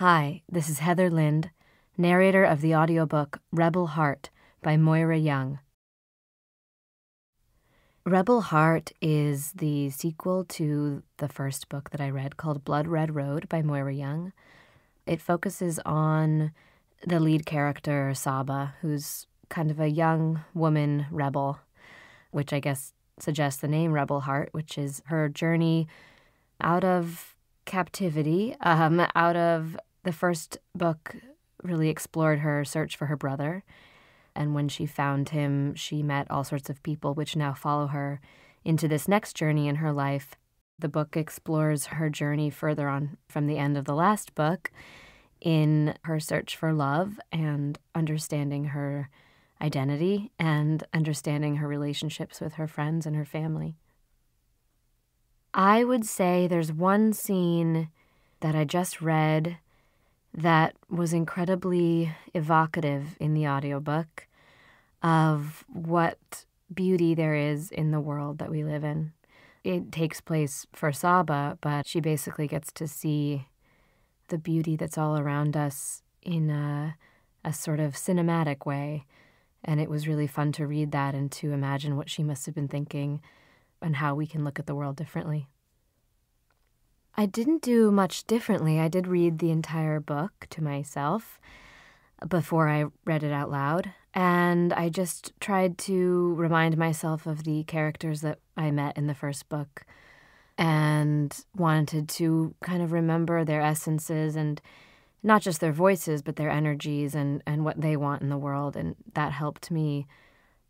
Hi, this is Heather Lind, narrator of the audiobook Rebel Heart by Moira Young. Rebel Heart is the sequel to the first book that I read called Blood Red Road by Moira Young. It focuses on the lead character, Saba, who's kind of a young woman rebel, which I guess suggests the name Rebel Heart, which is her journey out of captivity, um, out of the first book really explored her search for her brother. And when she found him, she met all sorts of people, which now follow her into this next journey in her life. The book explores her journey further on from the end of the last book in her search for love and understanding her identity and understanding her relationships with her friends and her family. I would say there's one scene that I just read that was incredibly evocative in the audiobook of what beauty there is in the world that we live in. It takes place for Saba, but she basically gets to see the beauty that's all around us in a, a sort of cinematic way. And it was really fun to read that and to imagine what she must have been thinking and how we can look at the world differently. I didn't do much differently. I did read the entire book to myself before I read it out loud. And I just tried to remind myself of the characters that I met in the first book and wanted to kind of remember their essences and not just their voices, but their energies and, and what they want in the world. And that helped me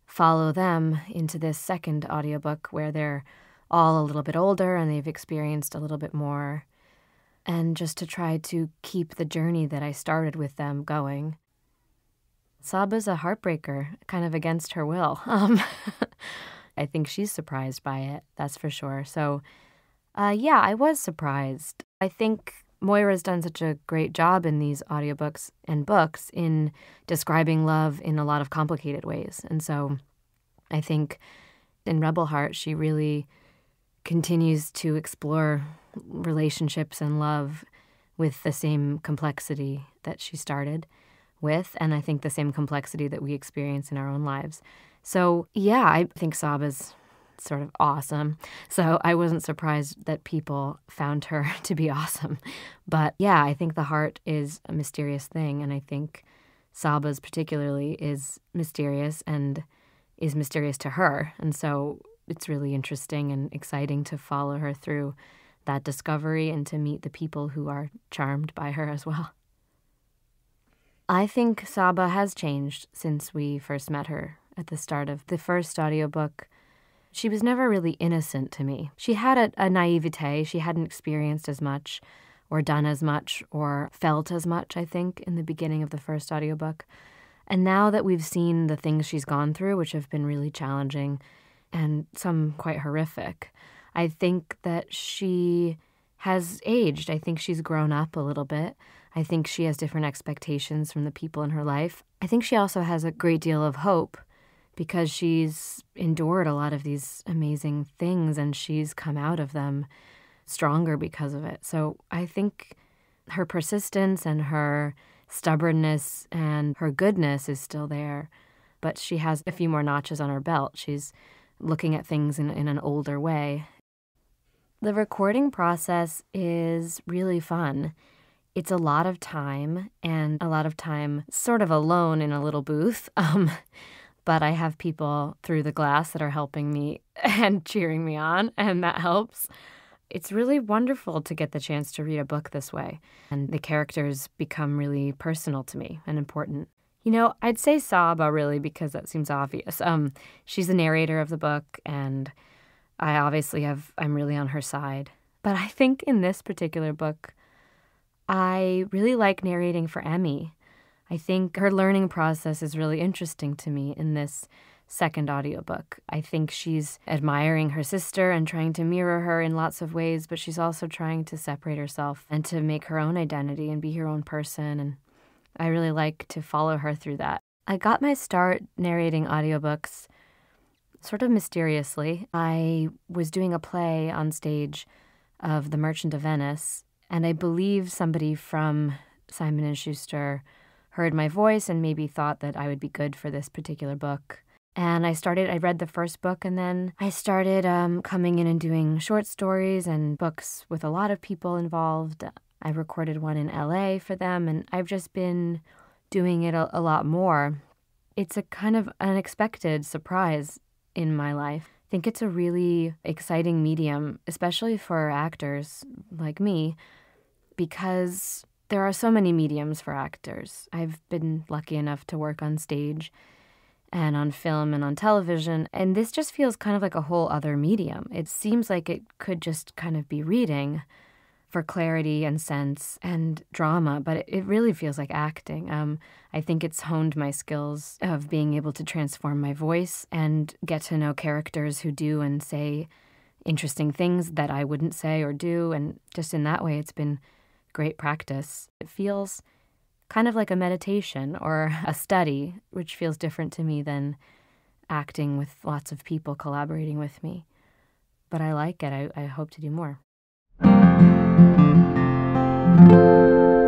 follow them into this second audiobook where they're all a little bit older and they've experienced a little bit more. And just to try to keep the journey that I started with them going. Saba's a heartbreaker, kind of against her will. Um, I think she's surprised by it, that's for sure. So, uh, yeah, I was surprised. I think Moira's done such a great job in these audiobooks and books in describing love in a lot of complicated ways. And so I think in Rebel Heart, she really continues to explore relationships and love with the same complexity that she started with, and I think the same complexity that we experience in our own lives. So, yeah, I think Saba's sort of awesome. So, I wasn't surprised that people found her to be awesome. But yeah, I think the heart is a mysterious thing, and I think Saba's particularly is mysterious and is mysterious to her. And so, it's really interesting and exciting to follow her through that discovery and to meet the people who are charmed by her as well. I think Saba has changed since we first met her at the start of the first audiobook. She was never really innocent to me. She had a, a naivete, she hadn't experienced as much or done as much or felt as much, I think, in the beginning of the first audiobook. And now that we've seen the things she's gone through, which have been really challenging, and some quite horrific. I think that she has aged. I think she's grown up a little bit. I think she has different expectations from the people in her life. I think she also has a great deal of hope because she's endured a lot of these amazing things and she's come out of them stronger because of it. So I think her persistence and her stubbornness and her goodness is still there, but she has a few more notches on her belt. She's looking at things in, in an older way. The recording process is really fun. It's a lot of time and a lot of time sort of alone in a little booth. Um, but I have people through the glass that are helping me and cheering me on, and that helps. It's really wonderful to get the chance to read a book this way, and the characters become really personal to me and important. You know, I'd say Saba really because that seems obvious. Um, she's the narrator of the book, and I obviously have I'm really on her side. But I think in this particular book, I really like narrating for Emmi. I think her learning process is really interesting to me in this second audiobook. I think she's admiring her sister and trying to mirror her in lots of ways, but she's also trying to separate herself and to make her own identity and be her own person and I really like to follow her through that. I got my start narrating audiobooks sort of mysteriously. I was doing a play on stage of The Merchant of Venice, and I believe somebody from Simon and Schuster heard my voice and maybe thought that I would be good for this particular book. And I started, I read the first book, and then I started um, coming in and doing short stories and books with a lot of people involved. I recorded one in LA for them, and I've just been doing it a, a lot more. It's a kind of unexpected surprise in my life. I think it's a really exciting medium, especially for actors like me, because there are so many mediums for actors. I've been lucky enough to work on stage and on film and on television. And this just feels kind of like a whole other medium. It seems like it could just kind of be reading for clarity and sense and drama, but it, really feels like acting. Um, I think it's honed my skills of being able to transform my voice and get to know characters who do and say interesting things that I wouldn't say or do. And just in that way, it's been great practice. It feels kind of like a meditation or a study, which feels different to me than acting with lots of people collaborating with me. But I like it. I, I hope to do more. Música